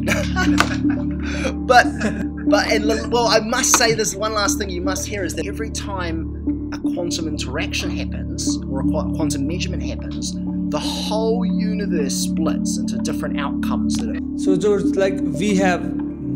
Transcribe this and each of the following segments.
but but and well, I must say this one last thing you must hear is that every time a quantum interaction happens or a quantum measurement happens, the whole universe splits into different outcomes that are. So George, like we have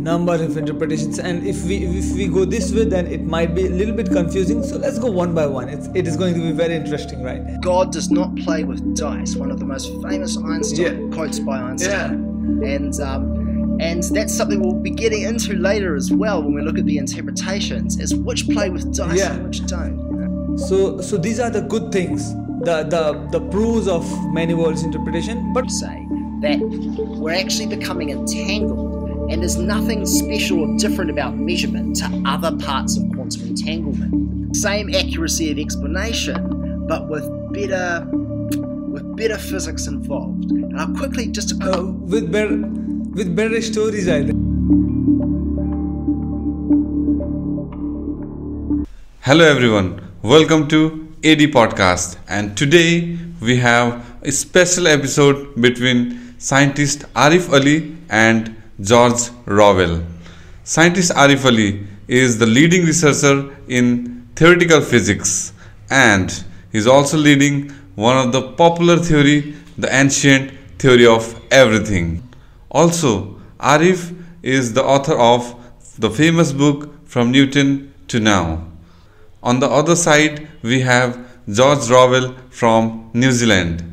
number of interpretations and if we if we go this way then it might be a little bit confusing so let's go one by one it's, it is going to be very interesting right god does not play with dice one of the most famous einstein yeah. quotes by einstein yeah. and um, and that's something we'll be getting into later as well when we look at the interpretations is which play with dice yeah. and which don't so so these are the good things the the the pros of many worlds interpretation but say that we're actually becoming entangled and there's nothing special or different about measurement to other parts of quantum entanglement. Same accuracy of explanation but with better with better physics involved. And i'll quickly just uh, with better with better stories, think. Hello, everyone. Welcome to AD Podcast, and today we have a special episode between scientist Arif Ali and George Revell. Scientist Arif Ali is the leading researcher in theoretical physics and is also leading one of the popular theory, the ancient theory of everything. Also, Arif is the author of the famous book From Newton to Now. On the other side, we have George Revell from New Zealand.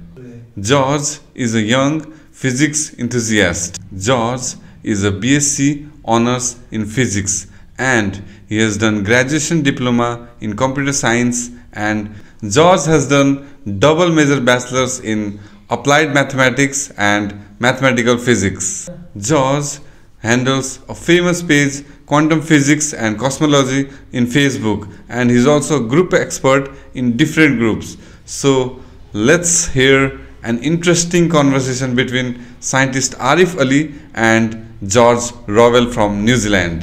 George is a young physics enthusiast. George is a BSc honors in physics and he has done graduation diploma in computer science and George has done double major bachelor's in applied mathematics and mathematical physics. George handles a famous page quantum physics and cosmology in Facebook and he's also a group expert in different groups. So let's hear an interesting conversation between scientist Arif Ali and George Revell from New Zealand.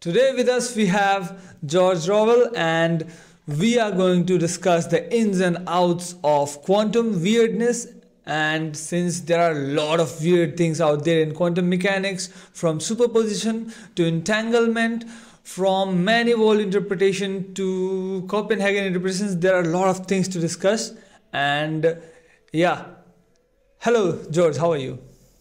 Today with us we have George Revell and we are going to discuss the ins and outs of quantum weirdness. And since there are a lot of weird things out there in quantum mechanics from superposition to entanglement from many world interpretation to copenhagen interpretations there are a lot of things to discuss. And yeah. Hello george. How are you?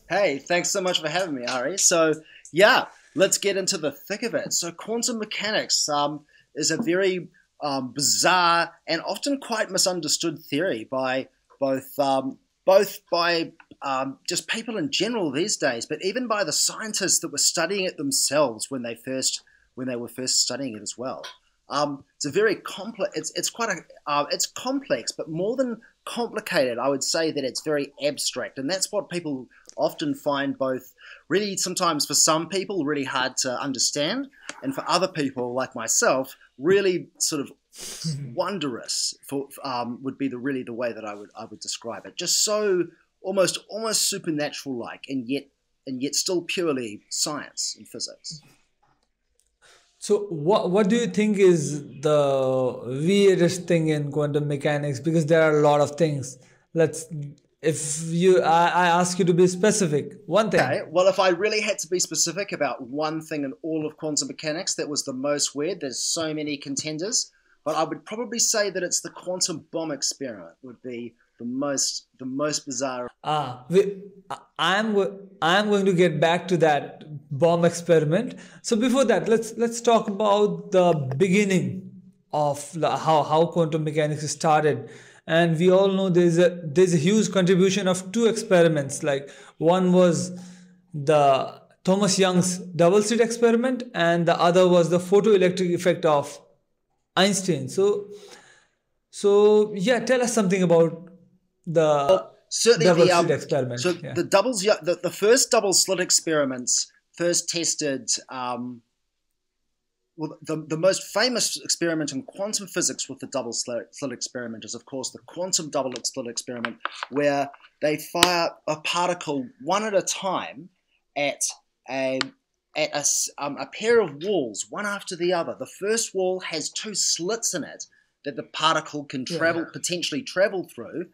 Hey thanks so much for having me ari. So yeah let's get into the thick of it. So quantum mechanics um, is a very um, bizarre and often quite misunderstood theory by both um, both by um, just people in general these days, but even by the scientists that were studying it themselves when they first when they were first studying it as well. Um, it's a very complex. It's it's quite a uh, it's complex, but more than complicated, I would say that it's very abstract, and that's what people often find both really sometimes for some people really hard to understand, and for other people like myself really sort of wondrous for um, would be the really the way that I would I would describe it. Just so almost almost supernatural like, and yet and yet still purely science and physics. So what what do you think is the weirdest thing in quantum mechanics? Because there are a lot of things. Let's if you I, I ask you to be specific one thing. Okay well if i really had to be specific about one thing in all of quantum mechanics that was the most weird. There's so many contenders but i would probably say that it's the quantum bomb experiment would be the most the most bizarre. Ah we, i'm i'm going to get back to that bomb experiment. So before that let's let's talk about the beginning of how how quantum mechanics started and we all know there's a there's a huge contribution of two experiments like one was the Thomas Young's double slit experiment and the other was the photoelectric effect of Einstein so so yeah tell us something about the well, certainly double the, um, slit experiment so yeah. the doubles the, the first double slit experiments first tested um, well, the, the most famous experiment in quantum physics with the double slit, experiment is, of course, the quantum double slit experiment, where they fire a particle one at a time at a at a, um, a pair of walls, one after the other. The first wall has two slits in it that the particle can travel yeah. potentially travel through,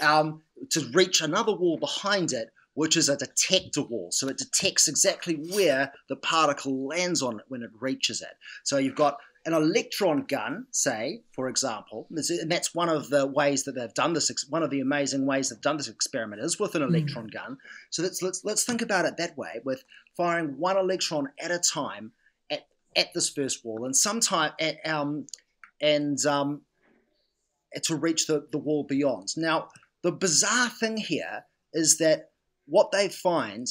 um, to reach another wall behind it, which is a detector wall. So it detects exactly where the particle lands on it when it reaches it. So you've got an electron gun, say, for example, and that's one of the ways that they've done this. One of the amazing ways they've done this experiment is with an hmm. electron mm. gun. So let's, let's let's think about it that way, with firing one electron at a time at, at this first wall, and sometime at um and um to reach the, the wall beyond. Now, the bizarre thing here is that what they find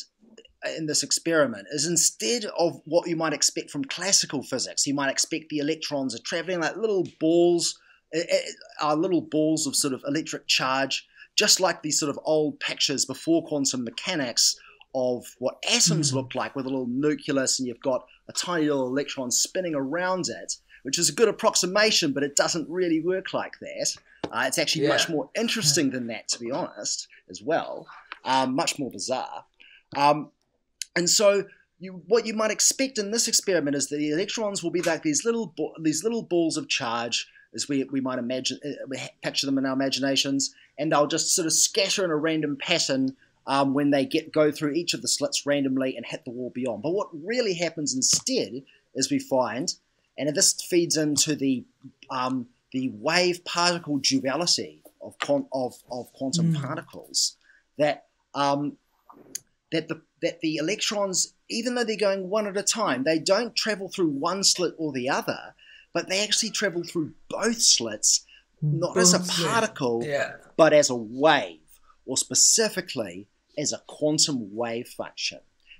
in this experiment is instead of what you might expect from classical physics, you might expect the electrons are traveling like little balls, are eh, eh, little balls of sort of electric charge, just like these sort of old pictures before quantum mechanics of what atoms mm. look like with a little nucleus and you've got a tiny little electron spinning around it, which is a good approximation, but it doesn't really work like that. Uh, it's actually yeah. much more interesting than that, to be honest, as well. Um, much more bizarre. Um, and so you, what you might expect in this experiment is that the electrons will be like these little these little balls of charge, as we, we might imagine uh, we picture them in our imaginations, and they'll just sort of scatter in a random pattern um, when they get go through each of the slits randomly and hit the wall beyond. But what really happens instead is we find, and this feeds into the um, the wave particle duality of of, of quantum mm. particles, that um, that the that the electrons, even though they're going one at a time, they don't travel through one slit or the other, but they actually travel through both slits, not both as a particle, yeah. but as a wave, or specifically as a quantum wave function.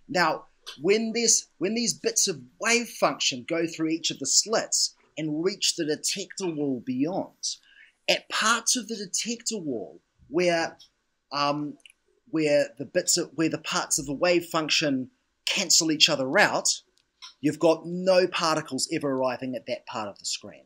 Now, when this when these bits of wave function go through each of the slits and reach the detector wall beyond, at parts of the detector wall where um, where the bits of, where the parts of the wave function cancel each other out, you've got no particles ever arriving at that part of the screen.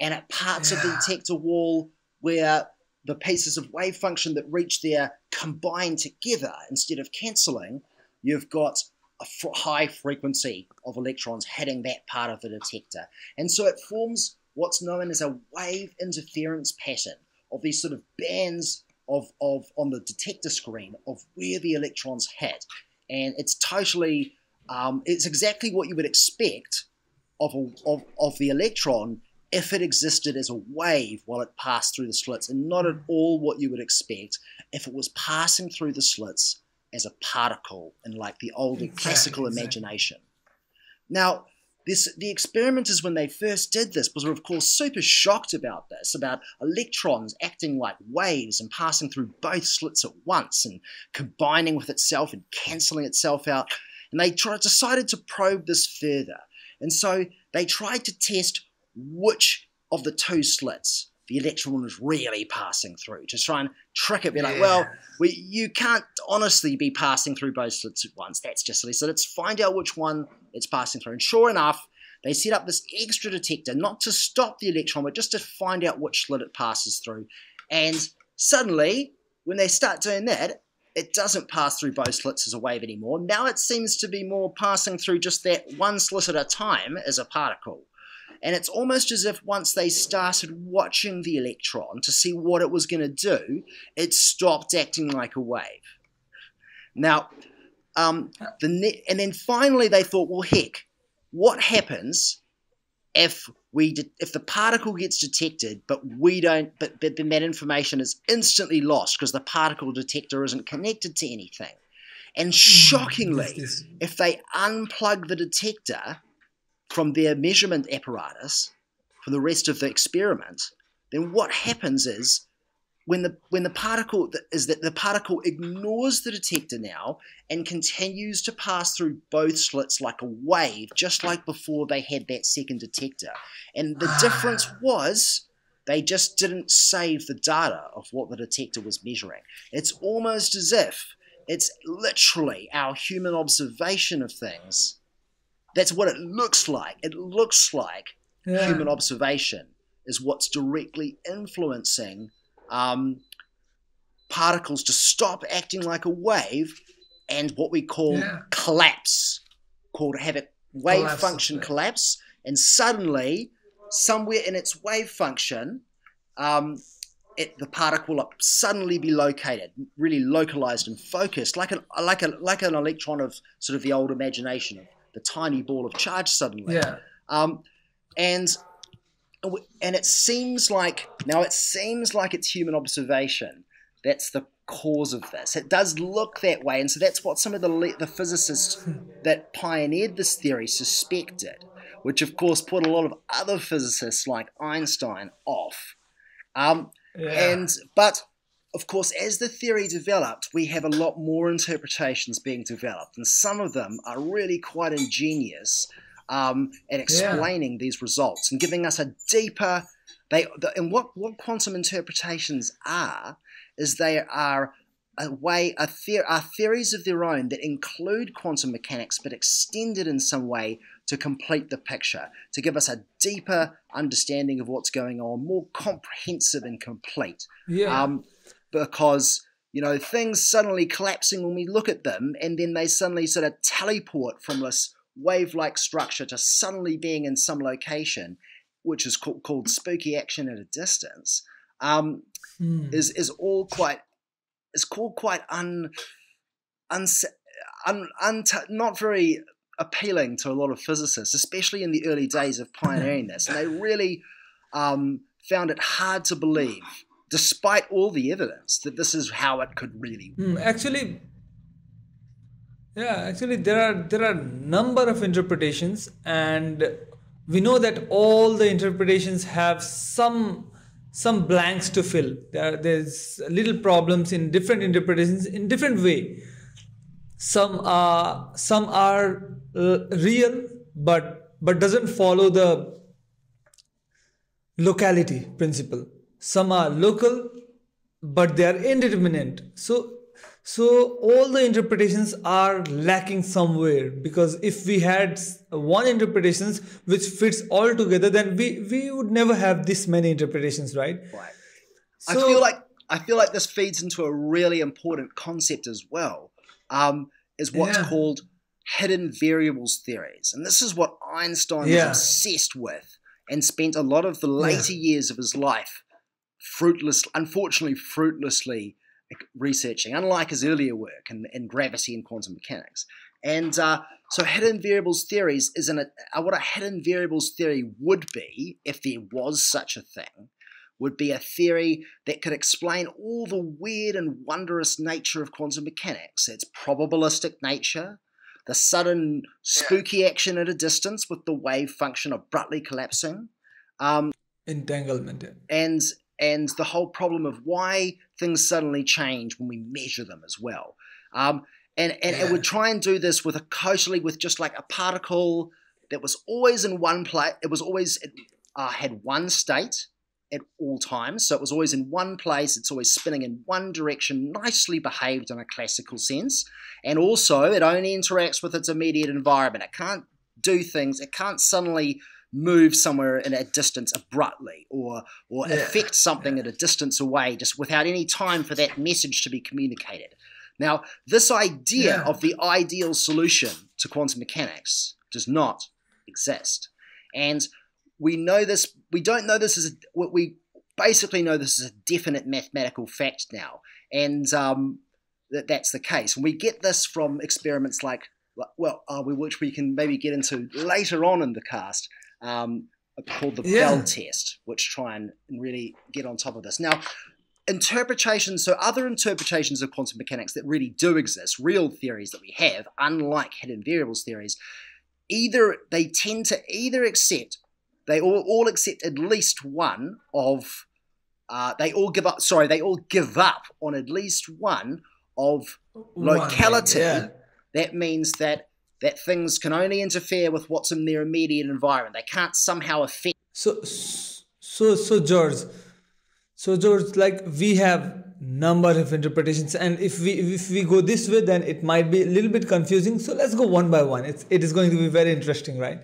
And at parts yeah. of the detector wall where the pieces of wave function that reach there combine together instead of cancelling, you've got a high frequency of electrons hitting that part of the detector. And so it forms what's known as a wave interference pattern of these sort of bands of, of on the detector screen of where the electrons hit. And it's totally, um, it's exactly what you would expect of, a, of, of the electron if it existed as a wave while it passed through the slits, and not at all what you would expect if it was passing through the slits as a particle in like the old exactly, classical imagination. Now, this, the experimenters, when they first did this, were of course super shocked about this, about electrons acting like waves and passing through both slits at once and combining with itself and cancelling itself out. And they tried, decided to probe this further. And so they tried to test which of the two slits the electron was really passing through to try and trick it. Be like, well, we, you can't honestly be passing through both slits at once. That's just silly. So let's find out which one it's passing through. And sure enough, they set up this extra detector, not to stop the electron, but just to find out which slit it passes through. And suddenly, when they start doing that, it doesn't pass through both slits as a wave anymore. Now it seems to be more passing through just that one slit at a time as a particle. And it's almost as if once they started watching the electron to see what it was going to do, it stopped acting like a wave. Now, um, the ne- and then finally they thought, well, heck, what happens if we if the particle gets detected, but we don't, but, but then that information is instantly lost because the particle detector isn't connected to anything. And hmm, shockingly, if they unplug the detector, from their measurement apparatus for the rest of the experiment, then what happens is when the when the particle is that the particle ignores the detector now and continues to pass through both slits like a wave, just like before they had that second detector. And the difference was they just didn't save the data of what the detector was measuring. It's almost as if it's literally our human observation of things that's what it looks like. It looks like yeah. human observation is what's directly influencing um, particles to stop acting like a wave and what we call yeah. collapse, called have a wave collapse function collapse, and suddenly, somewhere in its wave function, um, it, the particle will suddenly be located, really localized and focused, like an like a like an electron of sort of the old imagination of the tiny ball of charge suddenly. Yeah. Um, and and it seems like now it seems like it's human observation that's the cause of this. It does look that way, and so that's what some of the the physicists that pioneered this theory suspected, which of course put a lot of other physicists like Einstein off. Um, Yeah. and but of course, as the theory developed, we have a lot more interpretations being developed, and some of them are really quite ingenious um, at explaining these results and giving us a deeper. They the, and what what quantum interpretations are is they are a way a the, are theories of their own that include quantum mechanics but extended in some way to complete the picture to give us a deeper understanding of what's going on more comprehensive and complete yeah. um, because you know things suddenly collapsing when we look at them, and then they suddenly sort of teleport from this wave-like structure to suddenly being in some location, which is called, called spooky action at a distance. Um, Hmm. is is all quite is called quite un, un, un, un not very appealing to a lot of physicists, especially in the early days of pioneering this, and they really um, found it hard to believe, despite all the evidence, that this is how it could really. Hmm, actually, yeah, actually there are there are number of interpretations, and we know that all the interpretations have some some blanks to fill. There there's little problems in different interpretations in different way. Some are some are uh, real, but but doesn't follow the locality principle. Some are local, but they are indeterminate. So so all the interpretations are lacking somewhere because if we had one interpretations which fits all together, then we we would never have this many interpretations, right? Right. I feel like I feel like this feeds into a really important concept as well. Um, is what's Yeah. called hidden variables theories, and this is what Einstein Yeah. was obsessed with, and spent a lot of the later years of his life fruitless, unfortunately, fruitlessly researching. Unlike his earlier work in, in gravity and quantum mechanics, and uh, so hidden variables theories is an, uh, what a hidden variables theory would be if there was such a thing would be a theory that could explain all the weird and wondrous nature of quantum mechanics, its probabilistic nature, the sudden spooky action at a distance with the wave function abruptly collapsing, um, Entanglement. yeah. and and the whole problem of why things suddenly change when we measure them as well. Um, and and it would try and do this with a totally with just like a particle that was always in one place. It was always it uh, had one state at all times, so it was always in one place. It's always spinning in one direction, nicely behaved in a classical sense, and also it only interacts with its immediate environment. It can't do things. It can't suddenly move somewhere in a distance abruptly or or Yeah. affect something at a distance away just without any time for that message to be communicated. Now, this idea Yeah. of the ideal solution to quantum mechanics does not exist. And we know this we don't know this is a, what we basically know this is a definite mathematical fact now. And um, that that's the case. And we get this from experiments like well, uh, we, which we can maybe get into later on in the cast, um, called the Yeah. Bell test, which try and really get on top of this. Now, interpretations, so other interpretations of quantum mechanics that really do exist, real theories that we have, unlike hidden variables theories, either they tend to either accept, they all, all accept at least one of, uh, they all give up, sorry, they all give up on at least one of One, locality. yeah. That means that that things can only interfere with what's in their immediate environment. They can't somehow affect. So, so, so George, so George, like we have number of interpretations, and if we if we go this way, then it might be a little bit confusing. So let's go one by one. It's it is going to be very interesting, right?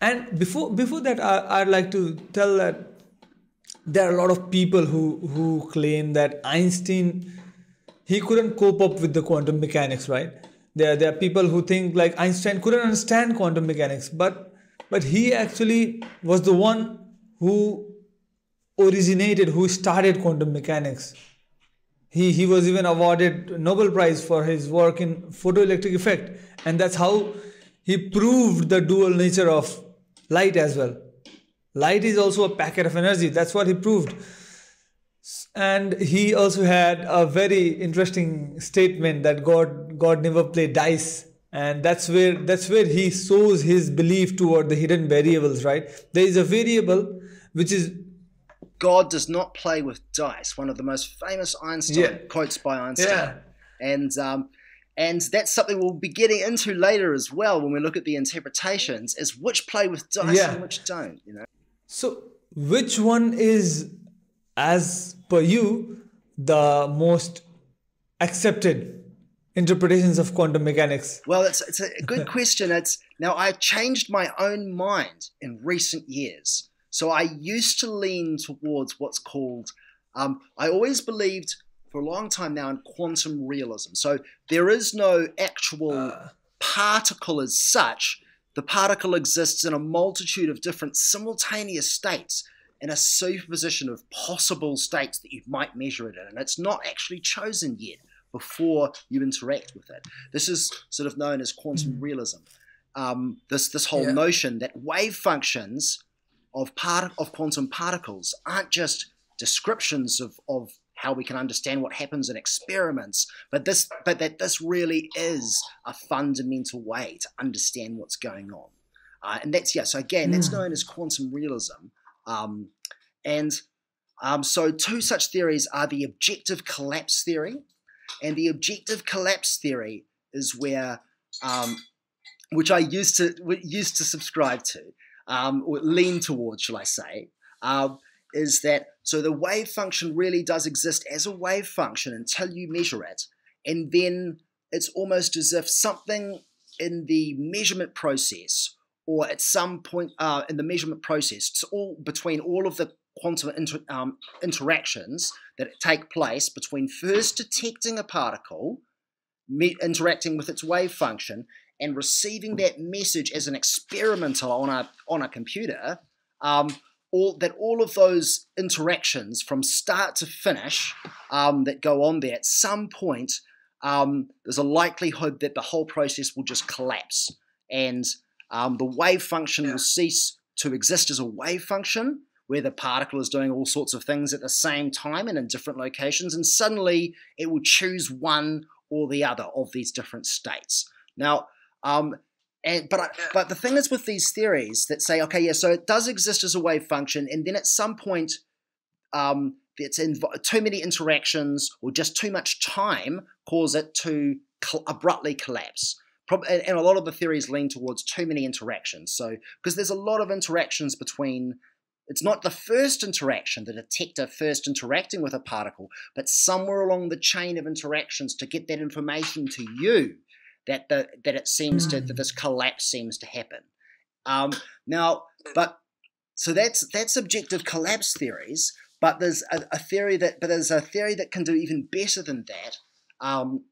And before before that, I, I'd like to tell that there are a lot of people who who claim that Einstein he couldn't cope up with the quantum mechanics, right? There, there are people who think like Einstein couldn't understand quantum mechanics, but but he actually was the one who originated, who started quantum mechanics. He, he was even awarded Nobel Prize for his work in photoelectric effect, and that's how he proved the dual nature of light as well. Light is also a packet of energy. That's what he proved. And he also had a very interesting statement that God God never played dice and that's where that's where he shows his belief toward the hidden variables right there is a variable which is God does not play with dice. One of the most famous Einstein Yeah. quotes by Einstein, yeah and um, and that's something we'll be getting into later as well when we look at the interpretations. Is which play with dice Yeah. and which don't. You know. so which one is as per you the most accepted interpretations of quantum mechanics Well, it's, it's a good question. It's now I've changed my own mind in recent years. So I used to lean towards what's called. Um, I always believed for a long time now in quantum realism. So there is no actual Uh, particle as such. The particle exists in a multitude of different simultaneous states in a superposition of possible states that you might measure it in. And it's not actually chosen yet before you interact with it. This is sort of known as quantum realism. Um, this this whole Yeah. notion that wave functions of part of quantum particles aren't just descriptions of, of how we can understand what happens in experiments, but this but that this really is a fundamental way to understand what's going on. Uh, and that's yeah, so again, that's Mm. known as quantum realism. Um, and um, so two such theories are the objective collapse theory, and the objective collapse theory is where um, which I used to used to subscribe to, um, or lean towards, shall I say, um, is that so the wave function really does exist as a wave function until you measure it, and then it's almost as if something in the measurement process, or at some point uh, in the measurement process, it's all between all of the quantum inter- um, interactions that take place between first detecting a particle, me- interacting with its wave function, and receiving that message as an experimental on a on a computer, um, all that all of those interactions from start to finish um, that go on there at some point, um, there's a likelihood that the whole process will just collapse, and um, the wave function Yeah. will cease to exist as a wave function, where the particle is doing all sorts of things at the same time and in different locations, and suddenly it will choose one or the other of these different states. Now, um, and but I, but the thing is with these theories that say, okay, yeah, so it does exist as a wave function, and then at some point, um, it's inv- too many interactions or just too much time cause it to col- abruptly collapse. And a lot of the theories lean towards too many interactions. So because there's a lot of interactions between. It's not the first interaction, the detector first interacting with a particle, but somewhere along the chain of interactions to get that information to you that the that it seems to that this collapse seems to happen. Um, now, but so that's that's objective collapse theories. But there's a, a theory that but there's a theory that can do even better than that, um,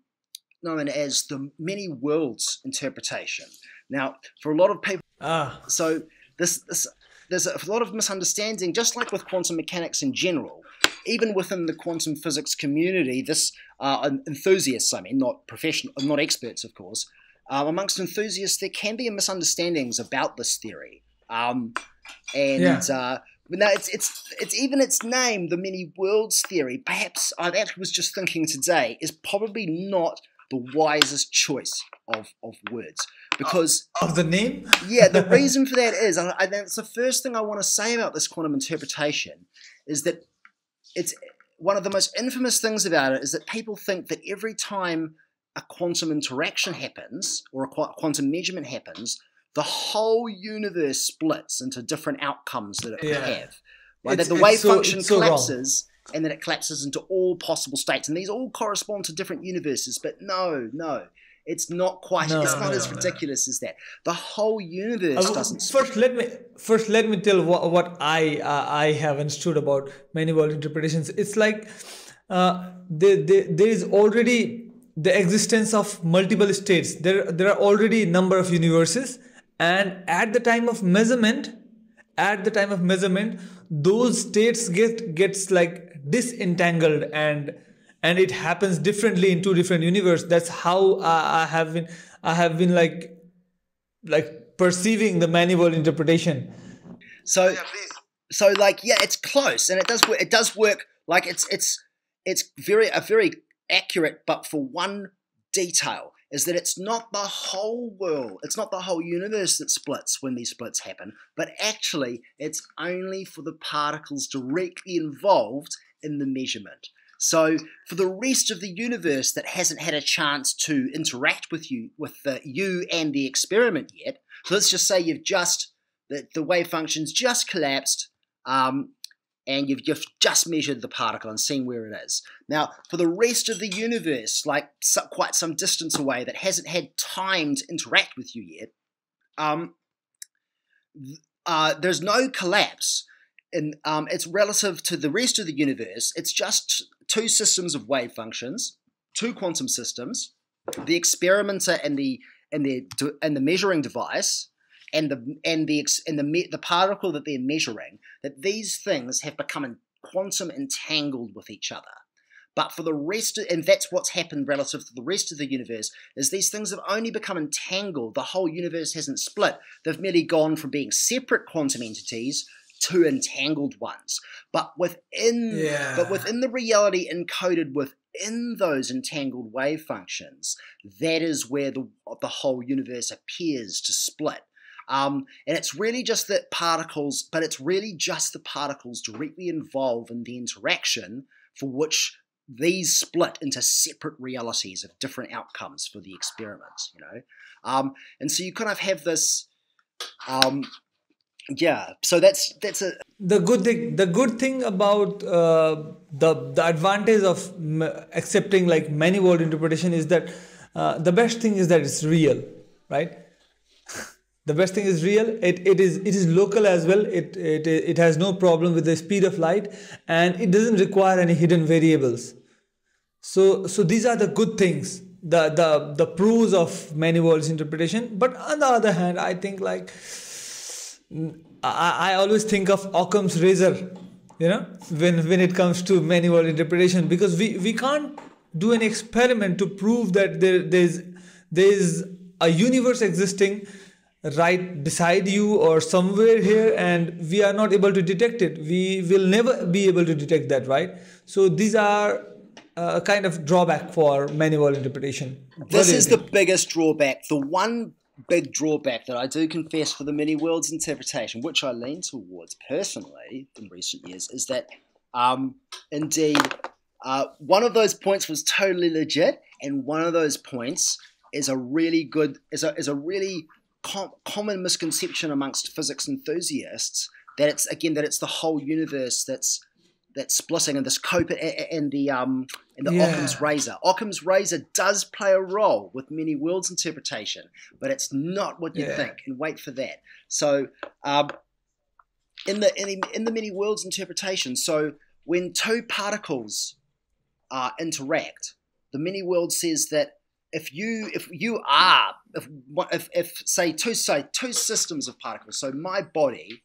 known as the many worlds interpretation. Now, for a lot of people, ah so this this there's a lot of misunderstanding, just like with quantum mechanics in general. Even within the quantum physics community, this uh, enthusiasts, I mean, not professional, not experts, of course, um, amongst enthusiasts, there can be misunderstandings about this theory. Um, and Yeah. uh, it's it's it's even its name, the many worlds theory. Perhaps I actually was just thinking today is probably not the wisest choice of, of words because of the name yeah, the reason for that is, and I- that's the first thing I want to say about this quantum interpretation, is that it's one of the most infamous things about it is that people think that every time a quantum interaction happens or a qu- quantum measurement happens, the whole universe splits into different outcomes that it could have. Right? It's- that the wave so- function it's so wrong. collapses and then it collapses into all possible states. And these all correspond to different universes, but no, no. It's not quite. No, it's not no, as no. ridiculous as that. The whole universe Uh, doesn't. first let me first let me tell what, what i uh, i have understood about many world interpretations it's like uh, there, there, there is already the existence of multiple states there there are already a number of universes and at the time of measurement at the time of measurement those states get gets like disentangled and and it happens differently in two different universes. that's how I, I have been i have been like like perceiving the many world interpretation So, so like yeah, it's close, and it does work. It does work. Like it's it's it's very a very accurate, but for one detail is that it's not the whole world, it's not the whole universe that splits when these splits happen, but actually it's only for the particles directly involved in the measurement. So for the rest of the universe that hasn't had a chance to interact with you, with the you and the experiment yet, so let's just say you've just the, the wave function's just collapsed, um, and you've, you've just measured the particle and seen where it is. Now, for the rest of the universe, like so, quite some distance away that hasn't had time to interact with you yet, um, uh, there's no collapse. And um, it's relative to the rest of the universe. It's just two systems of wave functions, two quantum systems, the experimenter and the and the and the measuring device, and the and the and the the particle that they're measuring. That these things have become quantum entangled with each other. But for the rest, of, and that's what's happened relative to the rest of the universe, is these things have only become entangled. The whole universe hasn't split. They've merely gone from being separate quantum entities to entangled ones. But within, Yeah. but within the reality encoded within those entangled wave functions, that is where the the whole universe appears to split. Um, and it's really just that particles, but it's really just the particles directly involved in the interaction for which these split into separate realities of different outcomes for the experiment, you know? Um, and so you kind of have this, um, yeah, so that's, that's a, the good thing the good thing about uh, the the advantage of accepting like many world interpretation is that uh, the best thing is that it's real right? The best thing is real. It, it is it is local as well. It, it it has no problem with the speed of light and it doesn't require any hidden variables. So so these are the good things the the the pros of many worlds interpretation. But on the other hand i think like I, I always think of Occam's razor, you know, when when it comes to many world interpretation, because we, we can't do an experiment to prove that there there's there's a universe existing right beside you or somewhere here and we are not able to detect it. We will never be able to detect that right? So these are uh, a kind of drawback for many world interpretation this is the biggest drawback. The one big drawback that I do confess for the many worlds interpretation, which I lean towards personally in recent years, is that um, indeed uh, one of those points was totally legit, and one of those points is a really good is a is a really com- common misconception amongst physics enthusiasts that it's again that it's the whole universe that's that's splitting and this cope and the um and the Yeah. Occam's razor. Occam's razor does play a role with many worlds interpretation, but it's not what you Yeah. think. And wait for that. So um, in the in the, in the many worlds interpretation, so when two particles uh, interact, the many world says that if you if you are if if, if say two say two systems of particles, so my body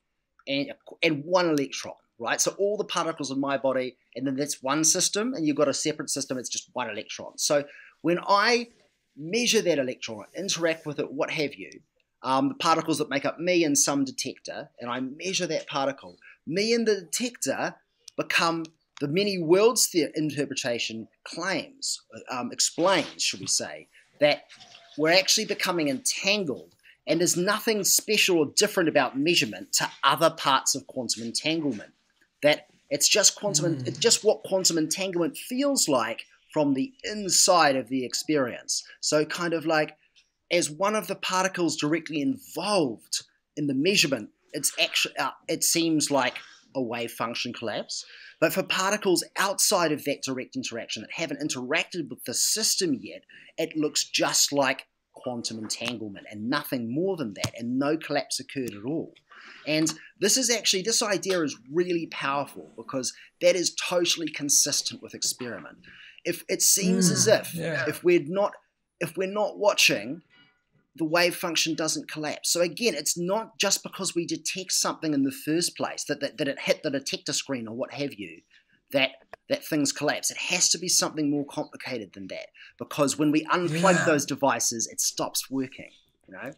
and and one electron, right? So all the particles in my body, and then that's one system, and you've got a separate system. It's just one electron. So when I measure that electron, interact with it, what have you, um, the particles that make up me and some detector, and I measure that particle, me and the detector become the many worlds the interpretation claims, um, explains, should we say, that we're actually becoming entangled and there's nothing special or different about measurement to other parts of quantum entanglement. That it's just quantum, it's just what quantum entanglement feels like from the inside of the experience. So, kind of like as one of the particles directly involved in the measurement, it's actually uh, it seems like a wave function collapse. But for particles outside of that direct interaction that haven't interacted with the system yet, it looks just like quantum entanglement and nothing more than that, and no collapse occurred at all. And this is actually, this idea is really powerful because that is totally consistent with experiment. If it seems as mm, if yeah. if we're not if we're not watching the wave function doesn't collapse. So again, it's not just because we detect something in the first place that, that, that it hit the detector screen or what have you that that things collapse. It has to be something more complicated than that because when we unplug Yeah. those devices, it stops working. You know.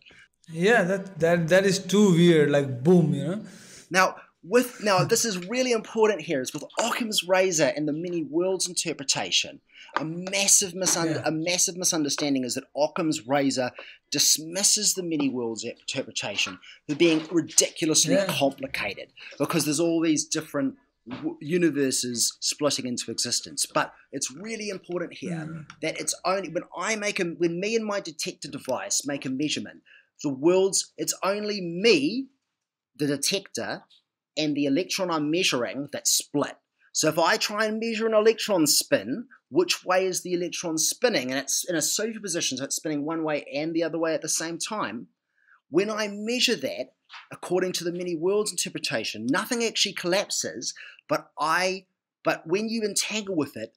Yeah, that that that is too weird. Like boom, you know. Now, with now this is really important here is with Occam's razor and the many worlds interpretation. A massive misunder- Yeah. a massive misunderstanding is that Occam's razor dismisses the many worlds interpretation for being ridiculously Yeah. complicated because there's all these different universes splitting into existence. But it's really important here mm. that it's only when I make a when me and my detector device make a measurement, the worlds it's only me the detector and the electron I'm measuring that split. So if I try and measure an electron spin, which way is the electron spinning? And it's in a superposition, so it's spinning one way and the other way at the same time. When I measure that, according to the many worlds interpretation, nothing actually collapses, but I but when you entangle with it,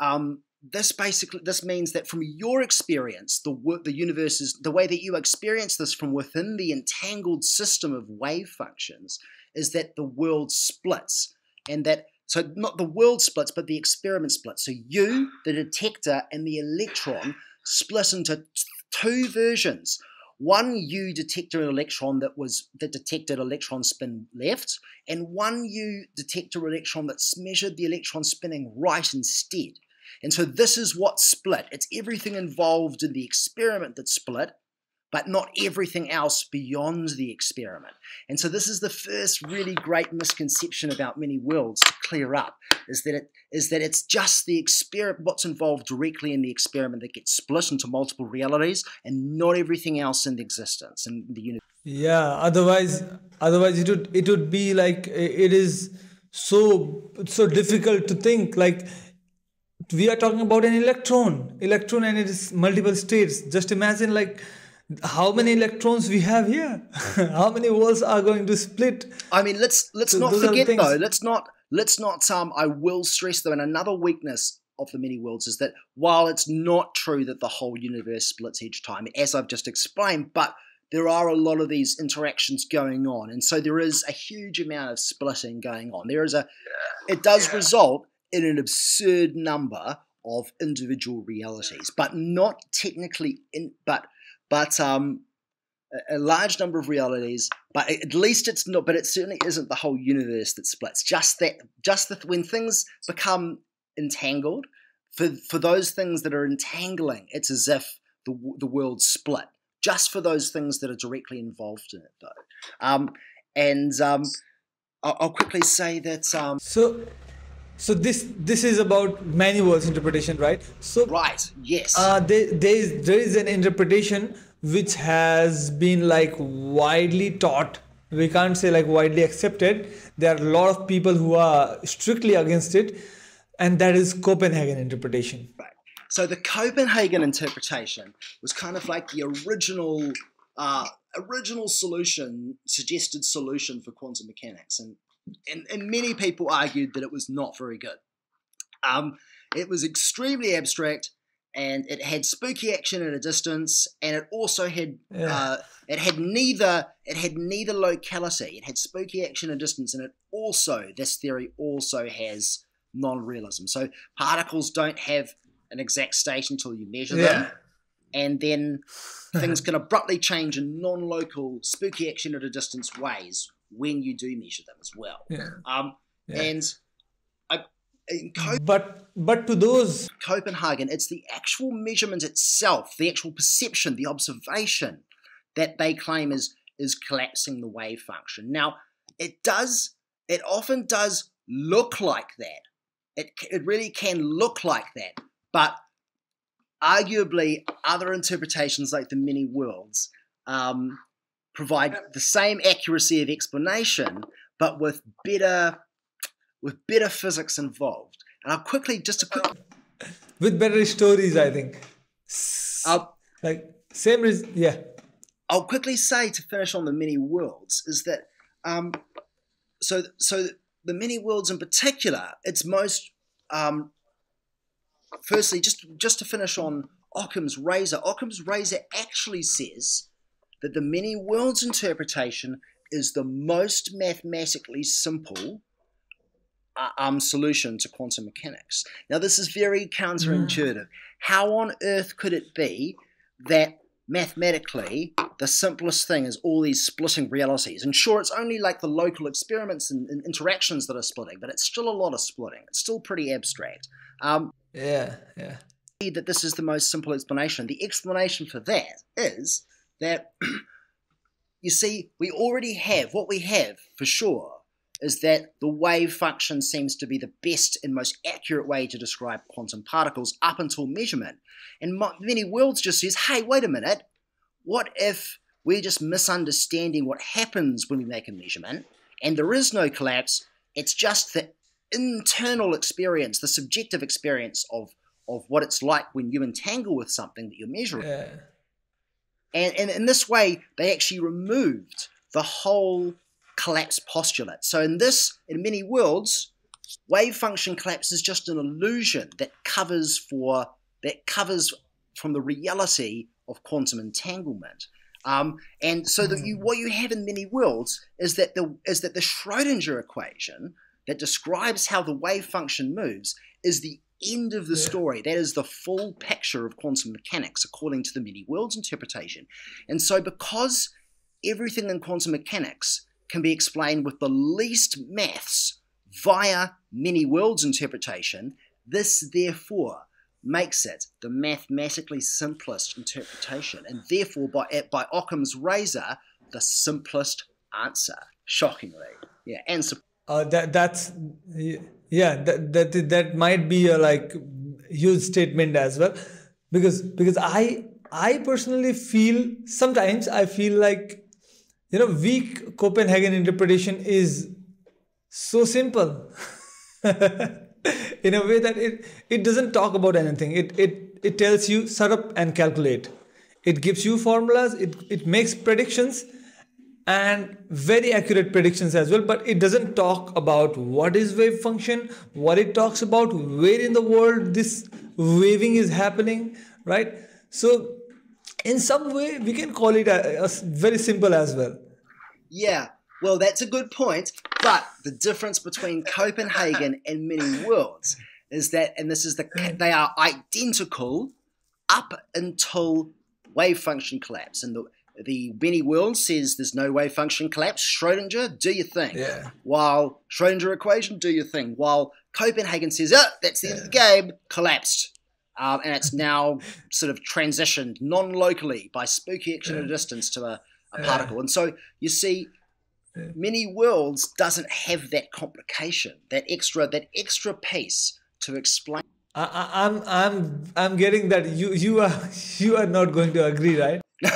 um, this basically this means that from your experience, the the universe is the way that you experience this from within the entangled system of wave functions is that the world splits, and that so not the world splits, but the experiment splits. So you, the detector, and the electron split into two versions. One U detector electron that was that detected electron spin left, and one U detector electron that's measured the electron spinning right instead. And so this is what split. It's everything involved in the experiment that split, but not everything else beyond the experiment. And so this is the first really great misconception about many worlds to clear up is that it is that it's just the experiment what's involved directly in the experiment that gets split into multiple realities and not everything else in the existence in the universe. Yeah. Otherwise, otherwise it would it would be like it is so so difficult to think like we are talking about an electron electron and it is multiple states just imagine like how many electrons we have here how many walls are going to split I mean, let's let's So not those are the forget things- though. Let's not let's not. Um, I will stress though, and another weakness of the many worlds is that while it's not true that the whole universe splits each time, as I've just explained, but there are a lot of these interactions going on, and so there is a huge amount of splitting going on. There is a, it does result in an absurd number of individual realities, but not technically in, but but um, a- large number of realities, but at least it's not. But it certainly isn't the whole universe that splits. Just that, just that when things become entangled, for for those things that are entangling, it's as if the the world split. Just for those things that are directly involved in it, though. Um, and um, I'll, I'll quickly say that. Um, so so this this is about many worlds interpretation right so right. Yes. Uh, there, there is there is an interpretation which has been like widely taught. We can't say like widely accepted. There are a lot of people who are strictly against it, and that is Copenhagen interpretation. Right. So the Copenhagen interpretation was kind of like the original, uh, original solution, suggested solution for quantum mechanics, and, and and many people argued that it was not very good. Um, it was extremely abstract, and it had spooky action at a distance, and it also had Yeah. uh, it had neither it had neither locality. It had spooky action at a distance, and it also this theory also has non-realism. So particles don't have an exact state until you measure them, and then things can abruptly change in non-local spooky action at a distance ways when you do measure them as well. Yeah. Um, Yeah. And I, in Co- But but to those Copenhagen, it's the actual measurement itself, the actual perception, the observation that they claim is is collapsing the wave function. Now, it does, it often does look like that. It it really can look like that, but arguably, other interpretations like the many worlds um, provide the same accuracy of explanation, but with better with better physics involved. And I'll quickly just a quick with better stories, I think. I'll, Like same reason, yeah. I'll quickly say to finish on the many worlds is that um, so so the many worlds in particular, it's most um, firstly just just to finish on Occam's razor. Occam's razor actually says that the many worlds interpretation is the most mathematically simple uh, um, solution to quantum mechanics. Now, this is very counterintuitive. How on earth could it be that mathematically the simplest thing is all these splitting realities? And sure, it's only like the local experiments and, and interactions that are splitting, but it's still a lot of splitting. It's still pretty abstract. Um, Yeah, yeah. that this is the most simple explanation. The explanation for that is that you see, we already have what we have for sure is that the wave function seems to be the best and most accurate way to describe quantum particles up until measurement. And many worlds just says, hey, wait a minute, what if we're just misunderstanding what happens when we make a measurement and there is no collapse? It's just the internal experience, the subjective experience of of what it's like when you entangle with something that you're measuring. Yeah. And, and in this way, they actually removed the whole collapse postulate. So in this, in many worlds, wave function collapse is just an illusion that covers for that covers from the reality of quantum entanglement. Um, and so that you, what you have in many worlds is that the is that the Schrodinger equation that describes how the wave function moves is the end of the Yeah. story. That is the full picture of quantum mechanics according to the many worlds interpretation. And so because everything in quantum mechanics can be explained with the least maths via many worlds interpretation, this therefore makes it the mathematically simplest interpretation, and therefore, by by Occam's razor, the simplest answer. Shockingly, yeah, and sur- Uh, that that's yeah that that that might be a like huge statement as well. Because because I I personally feel sometimes I feel like you know weak Copenhagen interpretation is so simple. In a way that it it doesn't talk about anything. It it it tells you set up and calculate. It gives you formulas. It it makes predictions and very accurate predictions as well but it doesn't talk about what is wave function what it talks about where in the world this waving is happening right so in some way we can call it a, a very simple as well yeah. Well, that's a good point. But the difference between Copenhagen and many worlds is that, and this is the, mm. they are identical up until wave function collapse. And the the many worlds says there's no wave function collapse. Schrodinger, do your thing. Yeah. While Schrodinger equation, do your thing. While Copenhagen says, oh, that's the end of the game, collapsed. Um, and it's now sort of transitioned non-locally by spooky action at a distance to a, a Yeah. particle. And so you see, many worlds doesn't have that complication, that extra, that extra piece to explain. I, I, I'm I'm I'm getting that you you are you are not going to agree right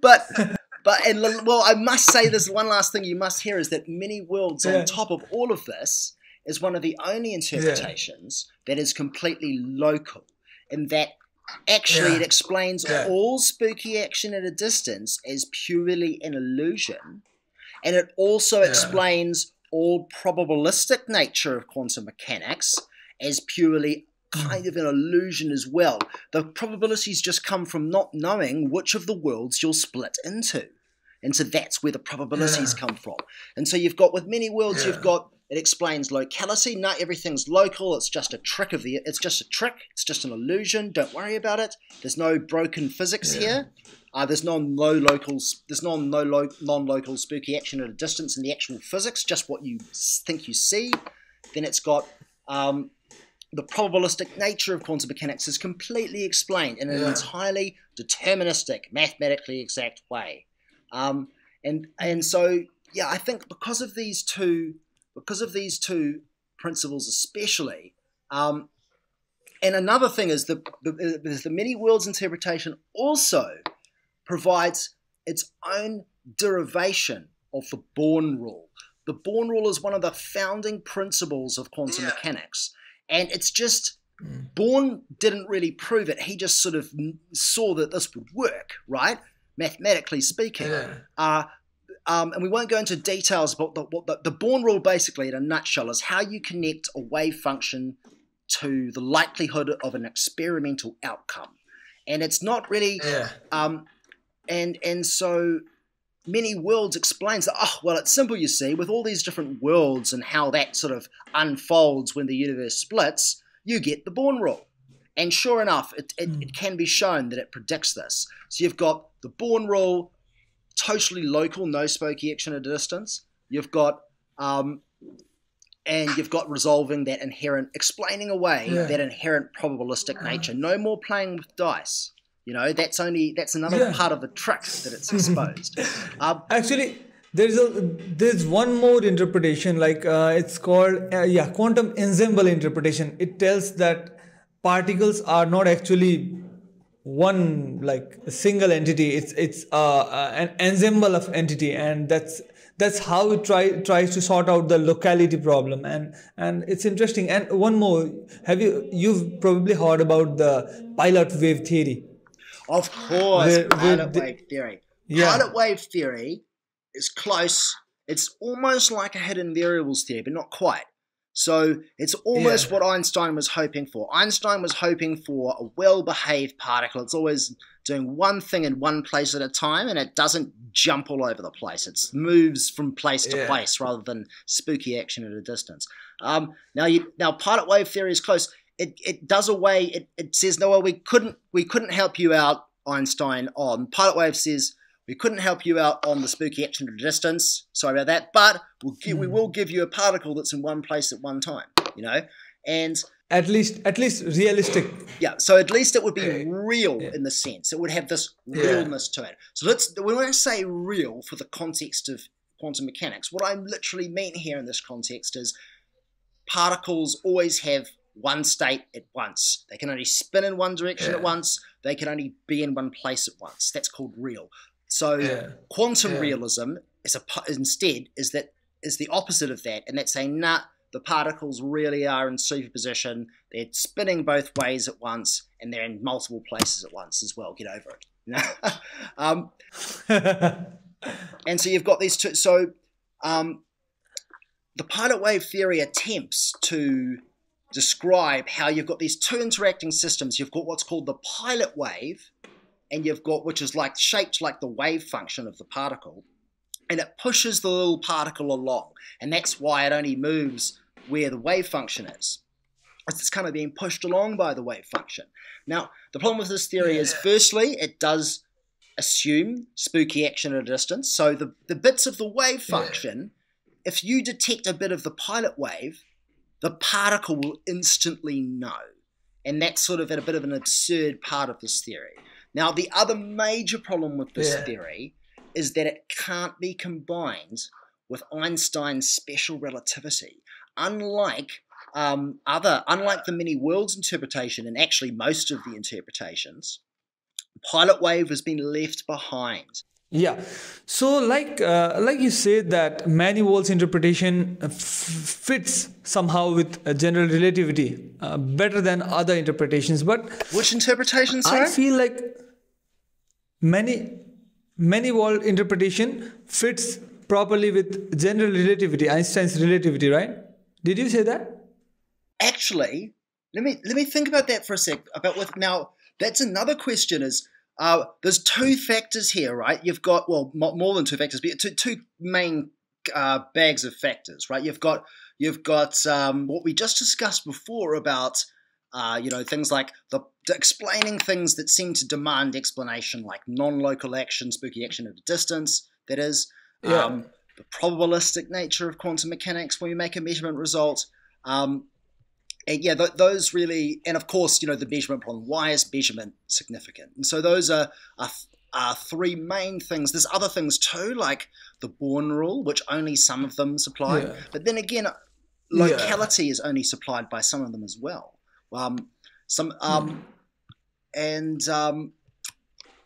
but but and well, I must say there's one last thing you must hear is that many worlds Yeah. on top of all of this is one of the only interpretations that is completely local, in that actually Yeah. it explains Yeah. all spooky action at a distance as purely an illusion, and it also Yeah. explains all probabilistic nature of quantum mechanics as purely kind of an illusion as well. The probabilities just come from not knowing which of the worlds you'll split into. And so that's where the probabilities Yeah. come from. And so you've got with many worlds, Yeah. you've got it explains locality. Not everything's local. It's just a trick of the. It's just a trick. It's just an illusion. Don't worry about it. There's no broken physics Yeah. here. Uh, there's no low locals. There's no no lo, non-local spooky action at a distance in the actual physics. Just what you think you see. Then it's got um, the probabilistic nature of quantum mechanics is completely explained in an Yeah. entirely deterministic, mathematically exact way. Um, and and so yeah, I think because of these two, because of these two principles especially, um, and another thing is the the, the many worlds interpretation also provides its own derivation of the Born rule. The Born rule is one of the founding principles of quantum Yeah. mechanics, and it's just Mm. Born didn't really prove it. He just sort of saw that this would work, right? Mathematically speaking. Yeah. Uh, um, and we won't go into details but the, what the, the Born rule, basically, in a nutshell, is how you connect a wave function to the likelihood of an experimental outcome, and it's not really. Yeah. Um, and and so many worlds explains that. Oh, well, it's simple. You see, with all these different worlds and how that sort of unfolds when the universe splits, you get the Born rule. And sure enough, it, it, it can be shown that it predicts this. So you've got the Born rule, totally local, no spokey action at a distance. You've got um, and you've got resolving that inherent, explaining away Yeah. that inherent probabilistic nature. No more playing with dice. You know, that's only that's another Yeah. part of the trick that it's exposed. um, Actually, there's a there's one more interpretation. Like uh, it's called uh, yeah quantum ensemble interpretation. It tells that particles are not actually one like a single entity. It's it's uh, uh, an ensemble of entity, and that's that's how it try tries to sort out the locality problem. And and it's interesting. And one more, have you you've probably heard about the pilot wave theory? Of course, Where- where pilot the- wave theory. Yeah. Pilot wave theory is close. It's almost like a hidden variables theory, but not quite. So it's almost Yeah. what Einstein was hoping for. Einstein was hoping for a well behaved particle. It's always doing one thing in one place at a time and it doesn't jump all over the place. It moves from place to Yeah. place rather than spooky action at a distance. Um, now, you, now pilot wave theory is close. It, it does away. It, it says no. Well, we couldn't we couldn't help you out, Einstein. On pilot wave says we couldn't help you out on the spooky action at a distance. Sorry about that, but we'll gi- we hmm. will give you a particle that's in one place at one time. You know, and At least at least realistic. yeah, so at least it would be real Yeah. in the sense. It would have this Yeah. realness to it. So let's when I say real for the context of quantum mechanics, what I literally mean here in this context is particles always have one state at once. They can only spin in one direction at once. They can only be in one place at once. That's called real. So Yeah. quantum Yeah. realism is a instead is that is the opposite of that, and that's saying nah, the particles really are in superposition. They're spinning both ways at once, and they're in multiple places at once as well. Get over it. um, and so you've got these two. So um, the pilot wave theory attempts to describe how you've got these two interacting systems. You've got what's called the pilot wave, and you've got which is like shaped like the wave function of the particle, and it pushes the little particle along, and that's why it only moves where the wave function is. It's kind of being pushed along by the wave function. Now, the problem with this theory is, firstly, it does assume spooky action at a distance. So the, the bits of the wave Yeah. function, if you detect a bit of the pilot wave, the particle will instantly know. And that's sort of at a bit of an absurd part of this theory. Now, the other major problem with this Yeah. theory is that it can't be combined with Einstein's special relativity. Unlike um, other, unlike the many worlds interpretation, and actually most of the interpretations, pilot wave has been left behind. Yeah. So, like, uh, like you said that many worlds interpretation uh, f- fits somehow with uh, general relativity uh, better than other interpretations, but Which interpretation, I feel like many many world interpretation fits properly with general relativity, Einstein's relativity, right? Did you say that? actually let me let me think about that for a sec about with now that's another question is uh, there's two factors here right you've got well mo- more than two factors but two, two main uh, bags of factors right you've got you've got um, what we just discussed before about uh, you know things like the, the explaining things that seem to demand explanation like non-local action spooky action at a distance that is Yeah. um, the probabilistic nature of quantum mechanics when you make a measurement result um, and yeah, th- those really, and of course, you know, the measurement problem. Why is measurement significant? And so those are, are, are three main things. There's other things too, like the Born rule, which only some of them supply. Yeah. But then again, Yeah. locality is only supplied by some of them as well. Um, some, um, and um,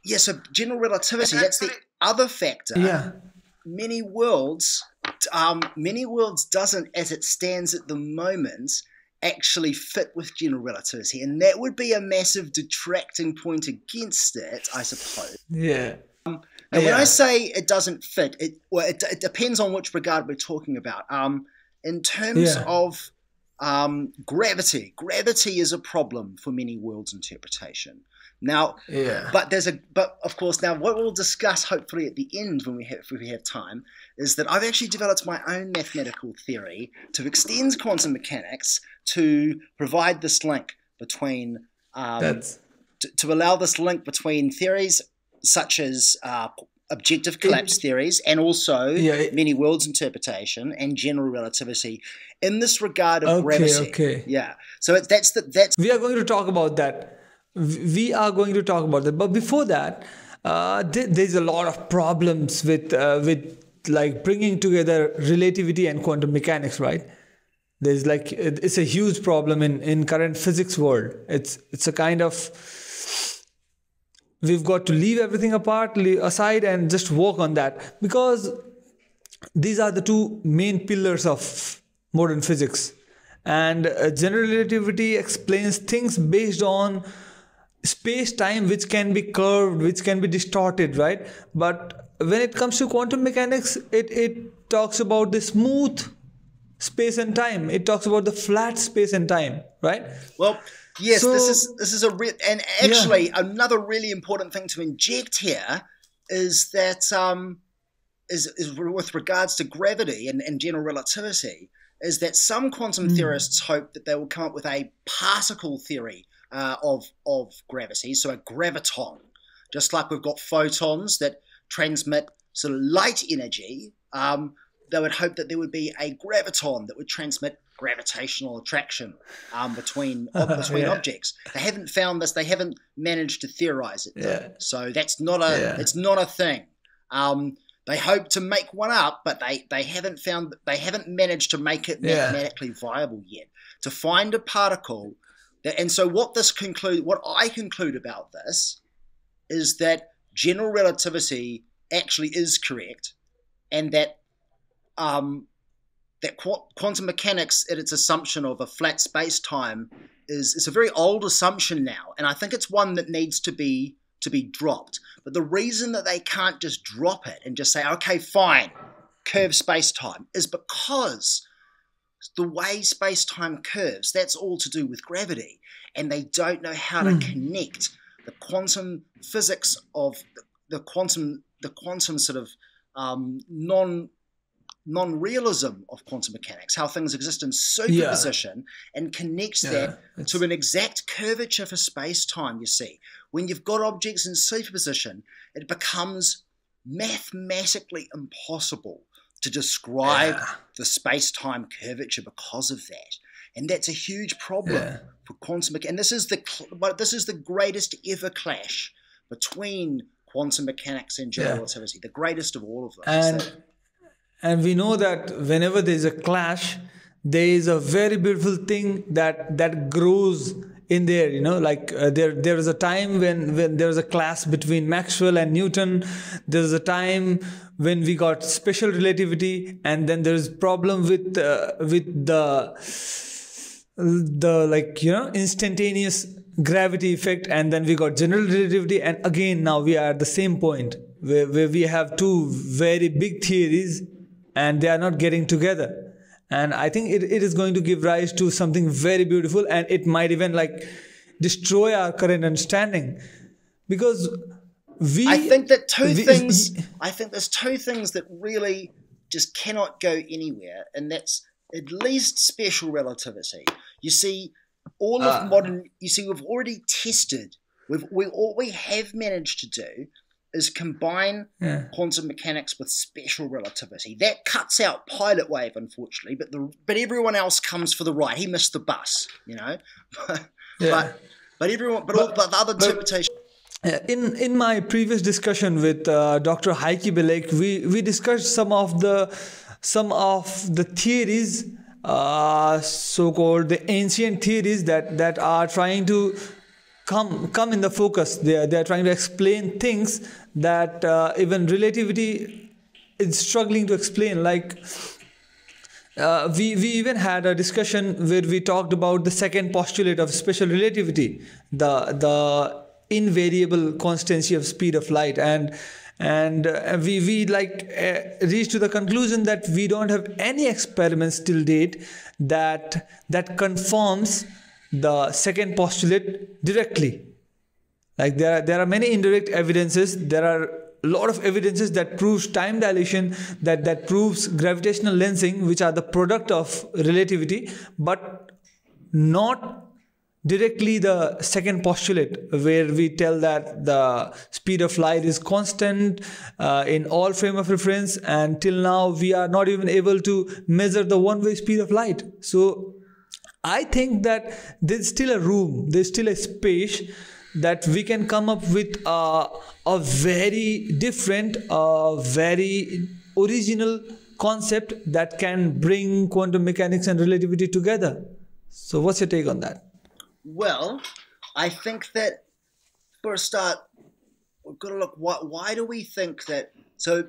yeah, so general relativity. That's the other factor Yeah. many worlds um, many worlds doesn't as it stands at the moment actually fit with general relativity and that would be a massive detracting point against it i suppose Yeah. and when i say it doesn't fit it, well, it, it depends on which regard we're talking about um, in terms Yeah. of um, gravity. Gravity is a problem for many worlds interpretation. Now, Yeah. but there's a but of course now what we'll discuss hopefully at the end when we have if we have time is that I've actually developed my own mathematical theory to extend quantum mechanics to provide this link between um, That's to, to allow this link between theories such as uh, objective collapse theories and also Yeah, it- many worlds interpretation and general relativity in this regard of Okay, gravity. okay. Yeah. So it's, that's the that's we are going to talk about that we are going to talk about that. But before that uh, th- there's a lot of problems with uh, with like bringing together relativity and quantum mechanics right? There's like it's a huge problem in in current physics world. It's it's a kind of we've got to leave everything apart leave aside and just work on that. Because these are the two main pillars of modern physics. And uh, general relativity explains things based on space time which can be curved which can be distorted right? But when it comes to quantum mechanics it it talks about the smooth space and time. It talks about the flat space and time right? Well, yes, this is this is a re- and actually another really important thing to inject here is that um, is, is with regards to gravity and, and general relativity is that some quantum theorists hope that they will come up with a particle theory uh, of of gravity, so a graviton, just like we've got photons that transmit sort of light energy. Um, they would hope that there would be a graviton that would transmit gravitational attraction um, between between Yeah. objects. They haven't found this. They haven't managed to theorize it. though. Yeah. So that's not a Yeah. it's not a thing. Um, they hope to make one up, but they, they haven't found they haven't managed to make it Yeah. mathematically viable yet. To find a particle and so what this conclude what I conclude about this is that general relativity actually is correct, and that um, that qu- quantum mechanics at its assumption of a flat space time is is a very old assumption now, and I think it's one that needs to be to be dropped. But the reason that they can't just drop it and just say, okay, fine, curved space time, is because the way space time curves, that's all to do with gravity, and they don't know how to connect the quantum physics of the, the quantum the quantum sort of um, non non-realism of quantum mechanics, how things exist in superposition, and connects Yeah, that it's- to an exact curvature for space-time. You see, when you've got objects in superposition, it becomes mathematically impossible to describe Yeah. the space-time curvature because of that, and that's a huge problem Yeah. for quantum mechanics. And this is the but this is the greatest ever clash between quantum mechanics and general Yeah. relativity, the greatest of all of them. and and we know that whenever there is a clash there is a very beautiful thing that that grows in there you know like uh, there there was a time when when there was a clash between maxwell and newton. There was a time when we got special relativity and then there's problem with uh, with the the like you know instantaneous gravity effect and then we got general relativity and again now we are at the same point where, where we have two very big theories and they are not getting together and i think it, it is going to give rise to something very beautiful and it might even like destroy our current understanding because we I think that two we- things. I think there's two things that really just cannot go anywhere, and that's at least special relativity. You see, all of Ah. modern. You see, we've already tested. We've we all we have managed to do is combine Yeah. quantum mechanics with special relativity. That cuts out pilot wave, unfortunately, but the but everyone else comes for the ride. He missed the bus, you know. Yeah. But but everyone, but, all, but the other interpretation. In in my previous discussion with uh, Dr. Heike Belek, we we discussed some of the some of the theories, uh, so-called the ancient theories that that are trying to come come in the focus. They are, they are trying to explain things that uh, even relativity is struggling to explain, like. Uh, we, we even had a discussion where we talked about the second postulate of special relativity, the the invariable constancy of speed of light, and and uh, we we like uh, reached to the conclusion that we don't have any experiments till date that that confirms the second postulate directly like there are there are many indirect evidences. There are a lot of evidences that proves time dilation that that proves gravitational lensing which are the product of relativity but not directly the second postulate where we tell that the speed of light is constant uh, in all frame of reference and till now we are not even able to measure the one way speed of light. So i think that there's still a room there's still a space that we can come up with a, a very different a very original concept that can bring quantum mechanics and relativity together so what's your take on that Well, I think that for a start, we've got to look. Why, why do we think that? So,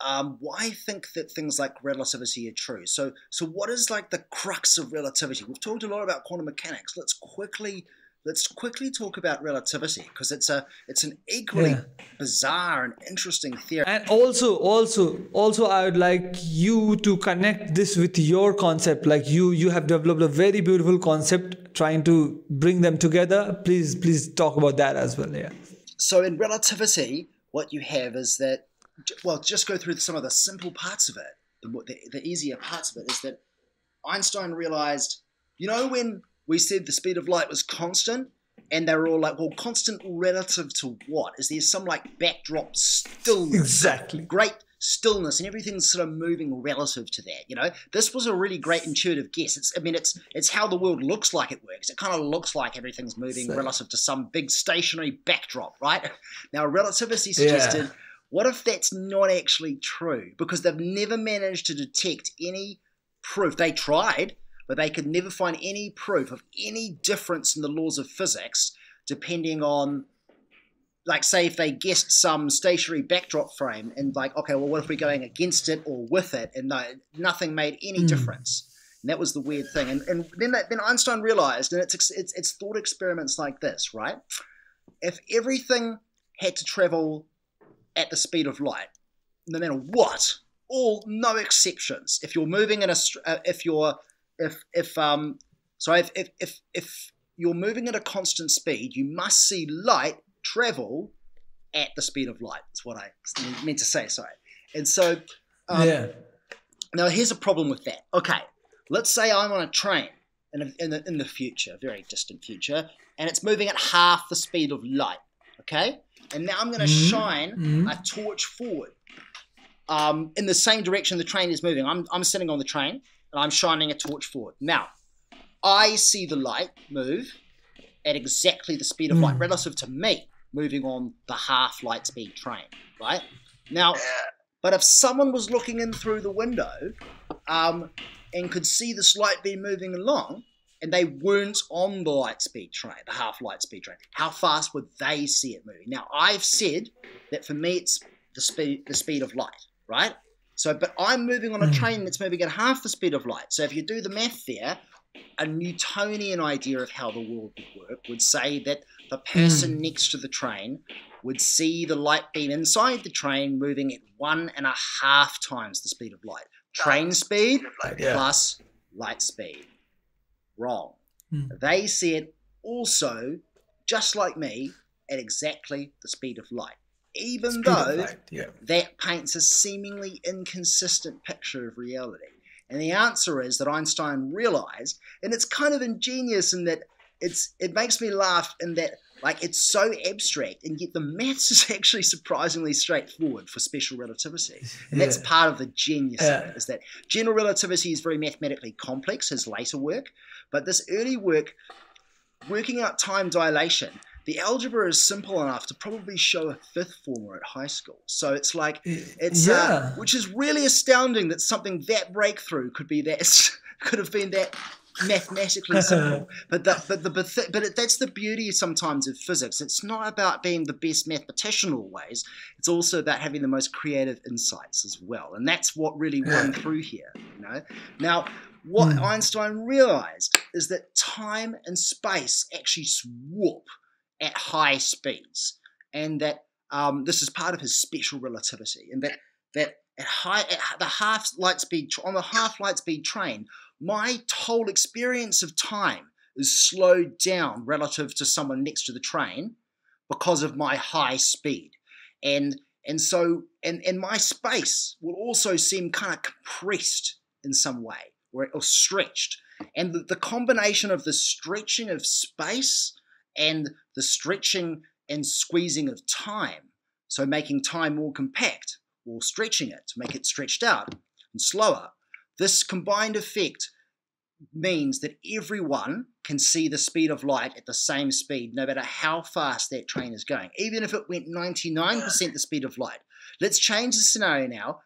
um, why think that things like relativity are true? So, so what is like the crux of relativity? We've talked a lot about quantum mechanics. Let's quickly let's quickly talk about relativity because it's a it's an equally Yeah. bizarre and interesting theory. and also also also i would like you to connect this with your concept like you you have developed a very beautiful concept trying to bring them together please please talk about that as well yeah so in relativity, what you have is that, well, just go through some of the simple parts of it. The, the, the easier parts of it is that Einstein realized, you know, when we said the speed of light was constant, and they were all like, well, constant relative to what? Is there some like backdrop stillness? exactly Great stillness, and everything's sort of moving relative to that. You know, this was a really great intuitive guess. It's, I mean, it's it's how the world looks like it works. It kind of looks like everything's moving So- relative to some big stationary backdrop, right? Now, relativity suggested, what if that's not actually true? Because they've never managed to detect any proof. They tried, but they could never find any proof of any difference in the laws of physics depending on like say if they guessed some stationary backdrop frame and like okay well what if we're going against it or with it? And no, nothing made any Hmm. difference. And that was the weird thing. And, and then that, then einstein realized and it's, it's it's thought experiments like this right? If everything had to travel at the speed of light no matter what all no exceptions. If you're moving in a uh, if you're if if um sorry if if if, if you're moving at a constant speed you must see light travel at the speed of light. That's what I meant to say. Sorry. And so um, yeah now here's a problem with that. Okay, let's say I'm on a train in, a, in, the, in the future, very distant future, and it's moving at half the speed of light. Okay, and now I'm going to Mhm. shine Mhm. a torch forward um, in the same direction the train is moving. I'm, I'm sitting on the train and I'm shining a torch forward. Now, I see the light move at exactly the speed of light Mm. relative to me moving on the half light speed train, right? Now, but if someone was looking in through the window um, and could see this light beam moving along, and they weren't on the light speed train, the half light speed train, how fast would they see it moving? Now, I've said that for me it's the speed the speed of light, right? So, but I'm moving on a Mm. train that's moving at half the speed of light. So, if you do the math there, a Newtonian idea of how the world would work would say that the person next to the train would see the light beam inside the train moving at one and a half times the speed of light. Train speed Yeah. plus light speed. Wrong. Hmm. They see it also, just like me, at exactly the speed of light. Even though yeah that paints a seemingly inconsistent picture of reality. And the answer is that Einstein realized, and it's kind of ingenious in that it's it makes me laugh in that like it's so abstract, and yet the maths is actually surprisingly straightforward for special relativity. And that's part of the genius of it, is that general relativity is very mathematically complex, his later work, but this early work, working out time dilation, the algebra is simple enough to probably show a fifth former at high school. So it's like it's yeah uh, which is really astounding that something that breakthrough could be that could have been that mathematically simple. but the, but the but, it, that's the beauty sometimes of physics. It's not about being the best mathematician always. It's also about having the most creative insights as well, and that's what really won through here. You know, now. What Hmm. Einstein realized is that time and space actually swoop at high speeds, and that um, this is part of his special relativity, and that that at high at the half light speed on the half light speed train, my whole experience of time is slowed down relative to someone next to the train because of my high speed, and and so and and my space will also seem kind of compressed in some way, or, or stretched, and the, the combination of the stretching of space and the stretching and squeezing of time, so making time more compact or stretching it to make it stretched out and slower. This combined effect means that everyone can see the speed of light at the same speed, no matter how fast that train is going, even if it went 99% the speed of light. Let's change the scenario now.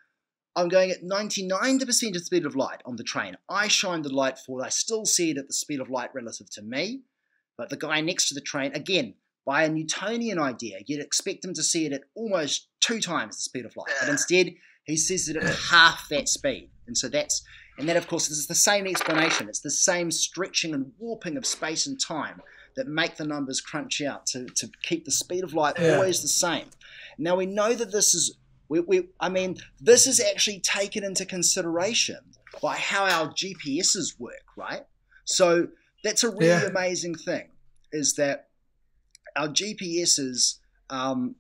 I'm going at 99% of the speed of light on the train. I shine the light forward. I still see it at the speed of light relative to me. But the guy next to the train, again, by a Newtonian idea, you'd expect him to see it at almost two times the speed of light. But instead, he sees it at half that speed. And so that's, and that of course is the same explanation. It's the same stretching and warping of space and time that make the numbers crunch out to, to keep the speed of light Yeah. always the same. Now we know that this is, we, we, I mean, this is actually taken into consideration by how our GPSs work, right? So that's a really Yeah. amazing thing, is that our GPSs um,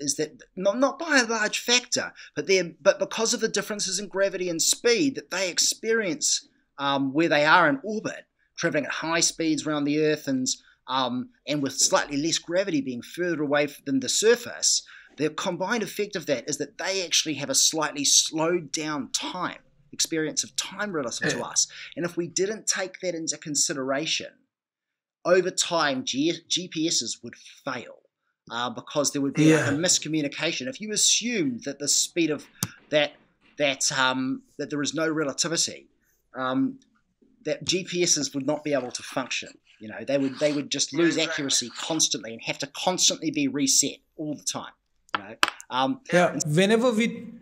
is that not not by a large factor, but they but because of the differences in gravity and speed that they experience um, where they are in orbit, traveling at high speeds around the Earth and um, and with slightly less gravity being further away than the surface, the combined effect of that is that they actually have a slightly slowed down time experience of time relative to us. And if we didn't take that into consideration, over time G- GPSs would fail uh, because there would be like a miscommunication. If you assumed that the speed of that that um, that there is no relativity, um, that GPSs would not be able to function. You know, they would they would just lose accuracy constantly and have to constantly be reset all the time. You know, um, yeah whenever we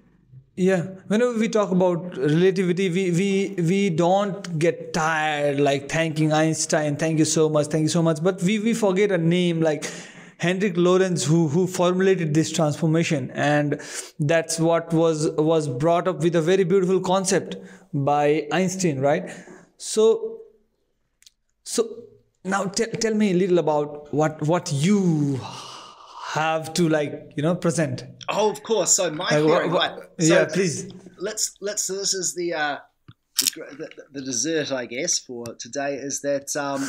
yeah. Whenever we talk about relativity we we we don't get tired like thanking einstein thank you so much thank you so much. But we we forget a name like Hendrik Lorentz who who formulated this transformation. And that's what was was brought up with a very beautiful concept by Einstein right? So so now tell, tell me a little about what what you have to like you know present oh, of course. So my like, theory, what- right? So yeah, please. let's let's. So this is the uh, the, the the dessert, I guess, for today is that um.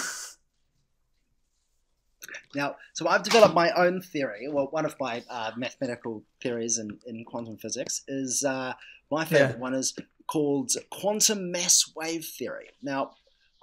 Now, so I've developed my own theory. Well, one of my uh, mathematical theories in, in quantum physics is uh, my favorite Yeah. one is called quantum mass wave theory. Now,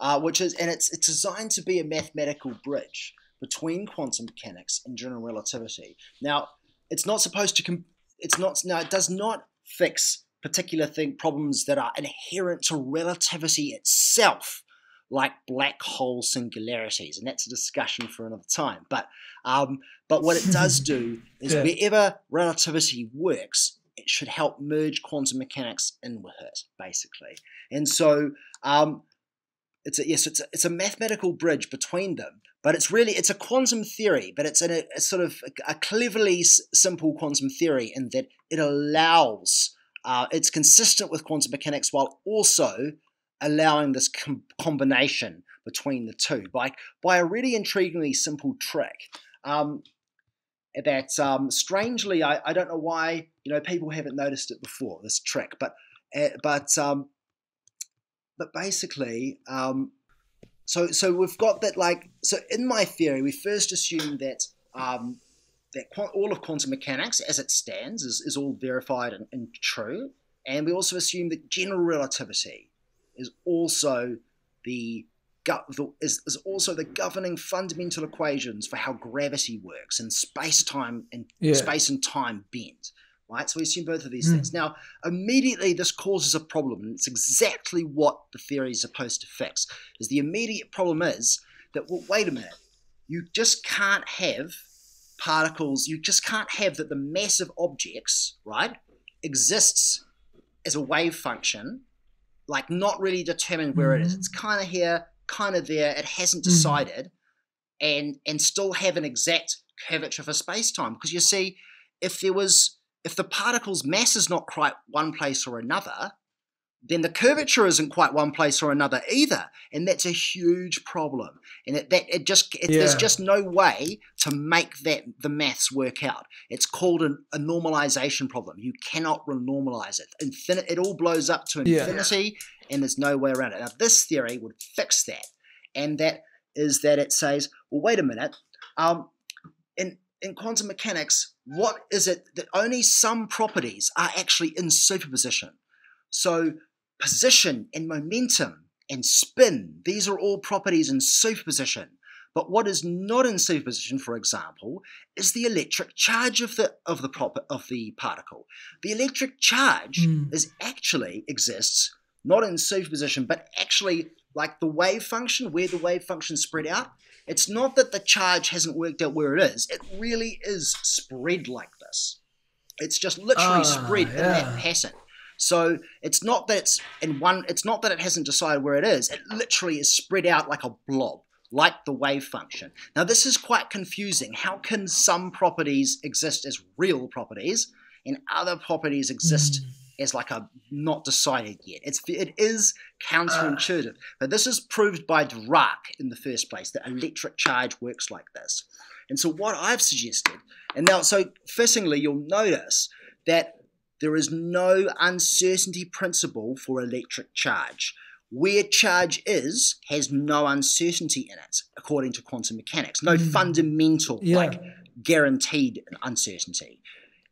uh, which is and it's it's designed to be a mathematical bridge between quantum mechanics and general relativity. Now, it's not supposed to. Com- it's not. Now, it does not fix particular thing problems that are inherent to relativity itself, like black hole singularities, and that's a discussion for another time. But um, but what it does do is Yeah. wherever relativity works, it should help merge quantum mechanics in with it, basically. And so um, it's a yes, it's a, it's a mathematical bridge between them. But it's really it's a quantum theory, but it's a, a sort of a, cleverly simple quantum theory in that it allows uh, it's consistent with quantum mechanics while also allowing this com- combination between the two by by a really intriguingly simple trick. Um, that um, strangely, I, I don't know why you know people haven't noticed it before this trick, but uh, but um, but basically, um, so so we've got that like so in my theory, we first assume that um, that all of quantum mechanics as it stands is, is all verified and, and true, and we also assume that general relativity is also the- is, is also the governing fundamental equations for how gravity works and space time and Yeah. space and time bend. Right, so we assume both of these hmm. things. Now, immediately this causes a problem, and it's exactly what the theory is supposed to fix. Is the immediate problem is that well, wait a minute, you just can't have particles. You just can't have that the mass of objects, right, exists as a wave function, like not really determined where it is. Hmm. It's kind of here, kind of there. It hasn't hmm. decided, and and still have an exact curvature for space time. Because you see, if there was if the particle's mass is not quite one place or another, then the curvature isn't quite one place or another either, and that's a huge problem. And it, that it just it, yeah. there's just no way to make that the maths work out. It's called an, a normalization problem. You cannot renormalize it. Infinite, it all blows up to infinity, yeah. and there's no way around it. Now this theory would fix that, and that is that it says, well, wait a minute. Um, in in quantum mechanics, what is it that only some properties are actually in superposition? So position and momentum and spin, these are all properties in superposition. But what is not in superposition, for example, is the electric charge of the of the of the particle. The electric charge mm. is actually exists not in superposition, but actually like the wave function, where the wave function spread out. It's not that the charge hasn't worked out where it is. It really is spread like this. It's just literally uh, spread yeah. in that pattern. So it's not that it's in one. It's not that it hasn't decided where it is. It literally is spread out like a blob, like the wave function. Now this is quite confusing. How can some properties exist as real properties and other properties exist? Mm. As like a not decided yet. It's it is counterintuitive, uh. but this is proved by Dirac in the first place that electric charge works like this. And so what I've suggested, and now so firstly you'll notice that there is no uncertainty principle for electric charge. Where charge is has no uncertainty in it, according to quantum mechanics. No mm. fundamental, yeah. like guaranteed uncertainty.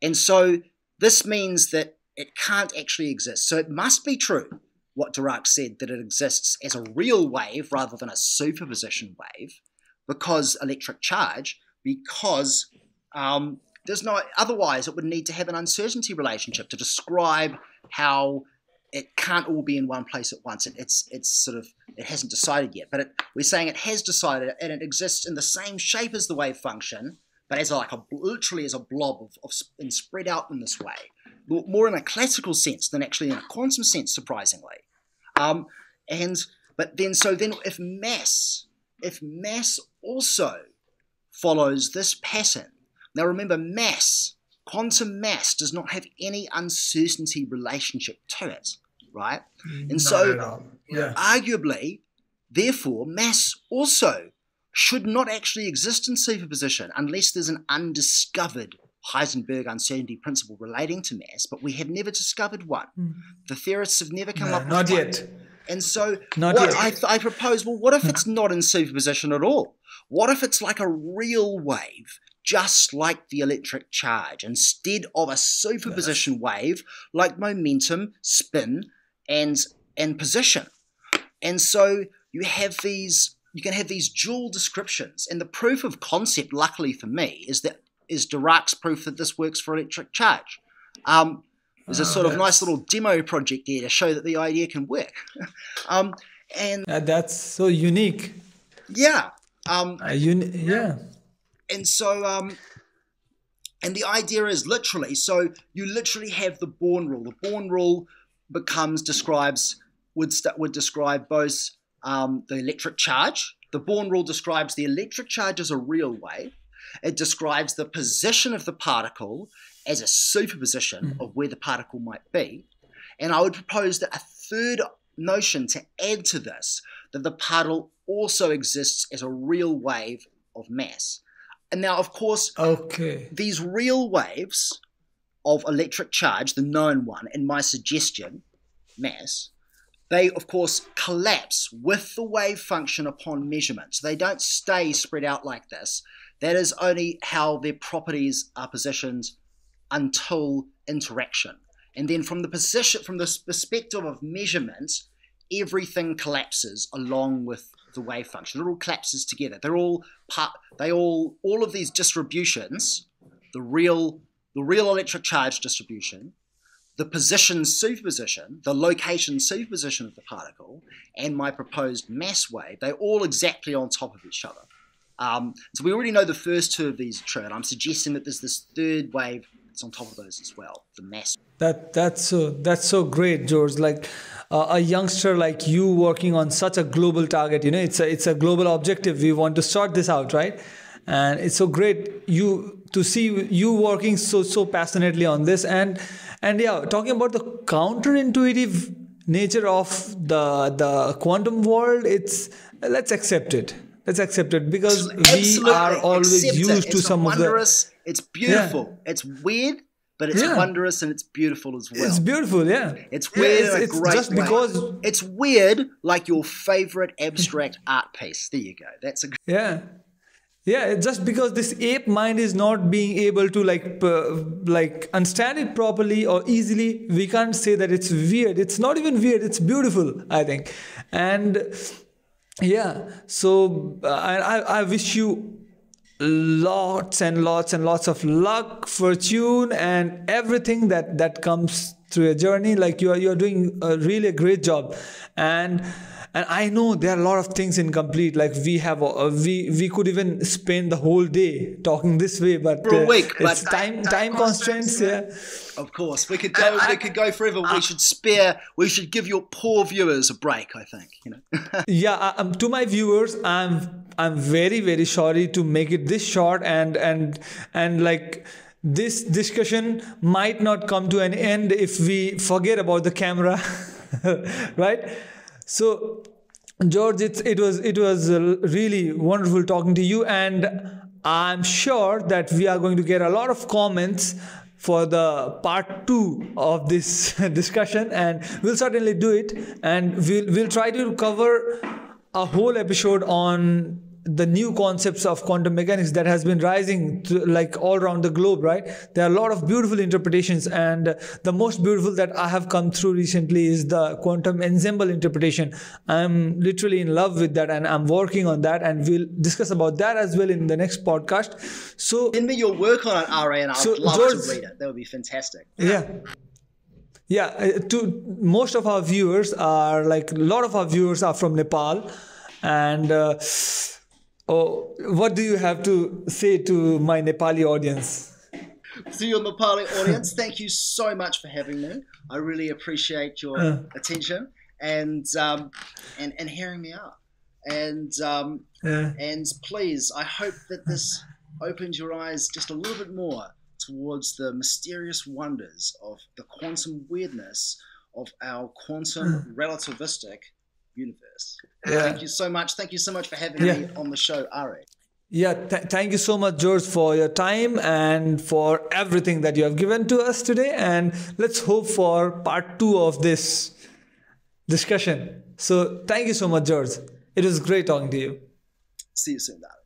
And so this means that it can't actually exist. So it must be true what Dirac said that it exists as a real wave rather than a superposition wave because electric charge, because um, there's no otherwise it would need to have an uncertainty relationship to describe how it can't all be in one place at once. It, it's it's sort of it hasn't decided yet, but it, we're saying it has decided and it exists in the same shape as the wave function, but as a, like a literally as a blob of, of spread out in this way, more in a classical sense than actually in a quantum sense, surprisingly. Um, and but then so then if mass if mass also follows this pattern now remember, mass, quantum mass, does not have any uncertainty relationship to it, right? And so, yeah. arguably, therefore, mass also should not actually exist in superposition unless there's an undiscovered Heisenberg uncertainty principle relating to mass, but we have never discovered one. Mm. The theorists have never come no, up with not one. yet. And so not what I, I propose, well, what if it's not in superposition at all? What if it's like a real wave just like the electric charge, instead of a superposition wave like momentum, spin, and and position. And so you have these you can have these dual descriptions. And the proof of concept, luckily for me, is that is Dirac's proof that this works for electric charge. Um, there's a oh, sort of nice little demo project there to show that the idea can work. um, and uh, that's so unique. Yeah. Um, uh, uni- yeah and so um, and the idea is literally so you literally have the Born rule. The Born rule becomes describes would st- would describe both um, the electric charge. The Born rule describes the electric charge as a real wave. It describes the position of the particle as a superposition mm. of where the particle might be. And I would propose that a third notion to add to this that the particle also exists as a real wave of mass. And now, of course, okay, these real waves of electric charge, the known one, and my suggestion, mass, they of course collapse with the wave function upon measurement. So they don't stay spread out like this. That is only how their properties are positioned until interaction. And then from the position from the perspective of measurement, everything collapses along with the wave function. It all collapses together. They're all part. They all all of these distributions, the real the real electric charge distribution, the position superposition, the location superposition of the particle, and my proposed mass wave. They're all exactly on top of each other. Um, so we already know the first two of these are true, and I'm suggesting that there's this third wave that's on top of those as well, the mass. That that's so that's so great, George. Like uh, a youngster like you working on such a global target, you know, it's a it's a global objective. We want to sort this out, right? and it's so great you to see you working so so passionately on this and and yeah talking about the counterintuitive nature of the the quantum world it's let's accept it let's accept it because Absolutely. we are always Accept it. used to It's some of the wondrous, It's beautiful. It's weird, but it's Yeah. wondrous and it's beautiful as well. it's beautiful yeah It's Yeah, weird it's, it's great just way. because it's weird, like your favorite abstract art piece. There you go. That's a good yeah yeah just because this ape mind is not being able to like like understand it properly or easily we can't say that it's weird it's not even weird it's beautiful i think and yeah so uh, I, I wish you lots and lots and lots of luck fortune and everything that that comes through your journey. Like you are you're doing a really great job. And and i know there are a lot of things incomplete like we have uh, we we could even spend the whole day talking this way but For a uh, week, but it's time time- time time constraints constraints, yeah Of course, we could go. we could go forever. we should spare. We should give your poor viewers a break. I think you know. yeah I- um, to my viewers i'm i'm very very sorry to make it this short and and and like this discussion might not come to an end if we forget about the camera right so george it's, it was it was uh, really wonderful talking to you and i'm sure that we are going to get a lot of comments for the part two of this discussion and we'll certainly do it and we'll, we'll try to cover a whole episode on the new concepts of quantum mechanics that has been rising to, like all around the globe right there are a lot of beautiful interpretations and the most beautiful that i have come through recently is the quantum ensemble interpretation i'm literally in love with that and i'm working on that and we'll discuss about that as well in the next podcast so Send me your work on it, Ra, and I'd So, love George- to read it. That would be fantastic. yeah yeah uh, to most of our viewers are like a lot of our viewers are from nepal and uh, oh, what do you have to say to my nepali audience To your Nepali audience, thank you so much for having me. I really appreciate your Uh. attention and um, and and hearing me out. And um, yeah and please, I hope that this opens your eyes just a little bit more towards the mysterious wonders of the quantum weirdness of our quantum relativistic universe. Yeah. Thank you so much. Thank you so much for having Yeah. me on the show, Ari. yeah th- thank you so much george for your time and for everything that you have given to us today and let's hope for part two of this discussion so thank you so much george it was great talking to you See you soon, darling.